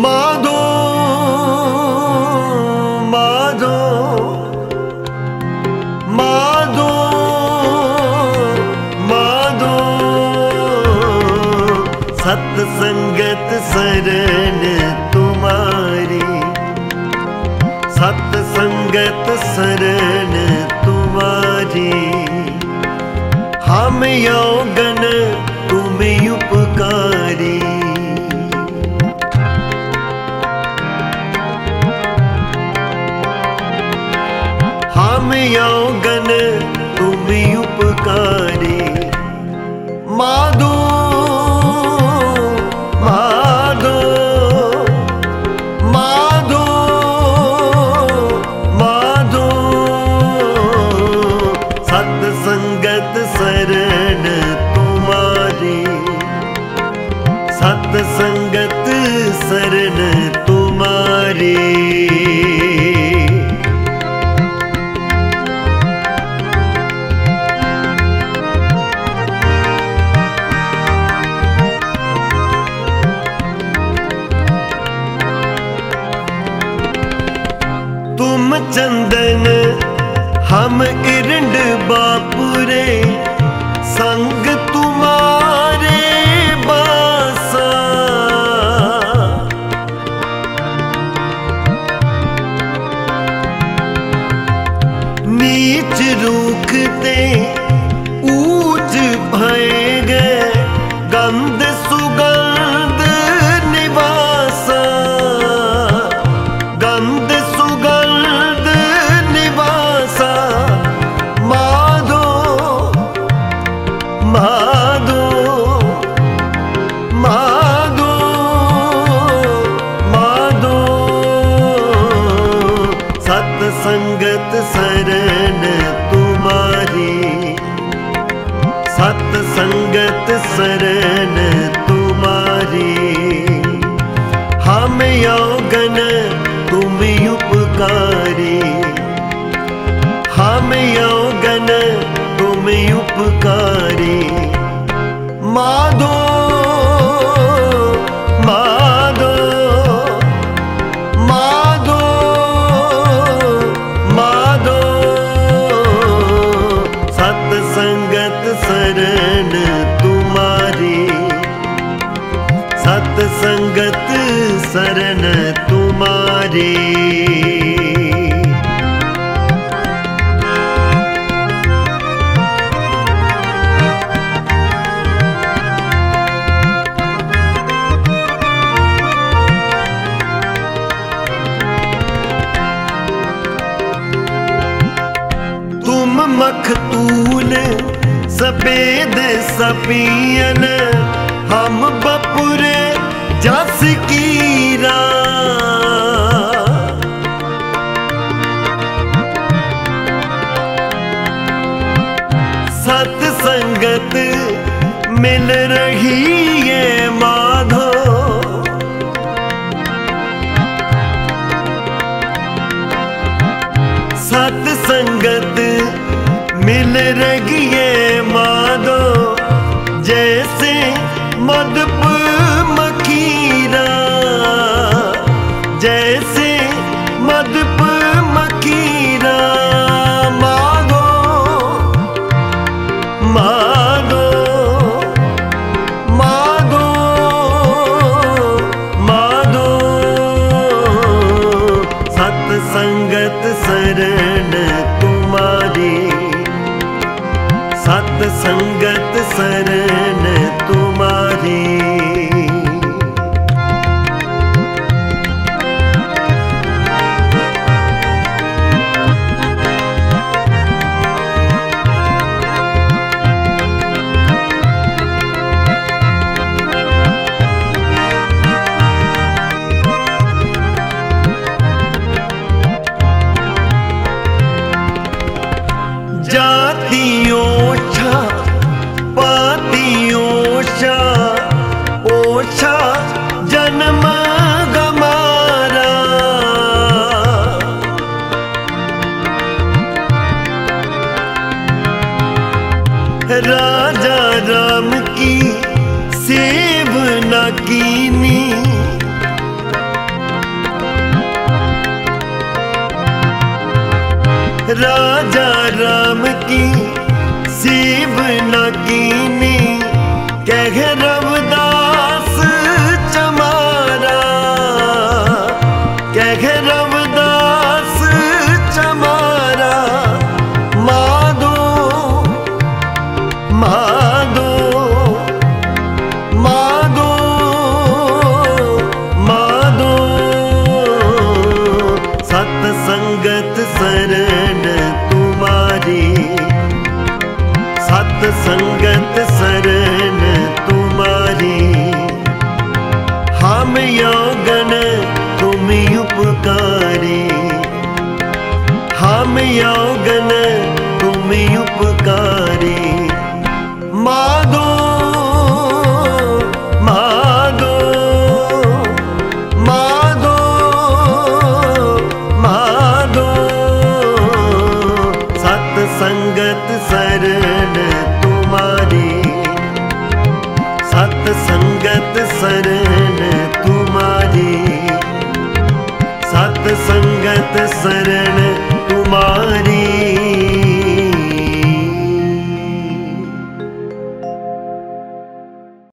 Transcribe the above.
ਮਾਧੋ ਮਾਧੋ ਮਾਧੋ ਮਾਧੋ। ਸਤ ਸੰਗਤ ਸਰਨ ਤੁਮਾਰੀ ਸਤ ਸੰਗਤ ਸਰਨ ਤੁਮਾਰੀ। ਹਮ ਯੋਗਨ ਤੁਮ ਯੋਗਨ ਤੁਮ ਉਪਕਾਰੀ। ਮਾਦੂ ਮਾਦੂ ਮਾਦੂ ਮਾਦੂ ਸਤ ਸੰਗਤ ਸਰਣ ਤੁਮਾਰੀ। ਸਤ ਸੰਗਤ ਸਰਣ ਤੁਮਾਰੀ। चंदन हम इरंड बापुरे संग तुम्हारे बासा नीच रूखते ऊंच भय ਸੰਗਤ ਸਰਣ ਤੁਮਾਰੀ। ਸਤ ਸੰਗਤ ਸਰਣ ਤੁਮਾਰੀ। ਹਮ ਯੋਗਨ ਤੁਮ ਉਪਕਾਰੀ। ਹਮ ਯੋਗਨ ਤੁਮ ਉਪਕਾਰੀ। ਮਾਧੋ तुम्हारी तुम मखतूल सफेद सपियन हम बपुरे जस कीरा सत्संगत मिल रही है माधो सत्संगत मिल रही है माधो जाति ओछा पाति ओछा ओछा जन्म गमारा राजा राम की सेव न कीनी राजा राम की सीव न कीनी सत संगत शरण तुम्हारी हम योगन तुम उपकारी हम योगन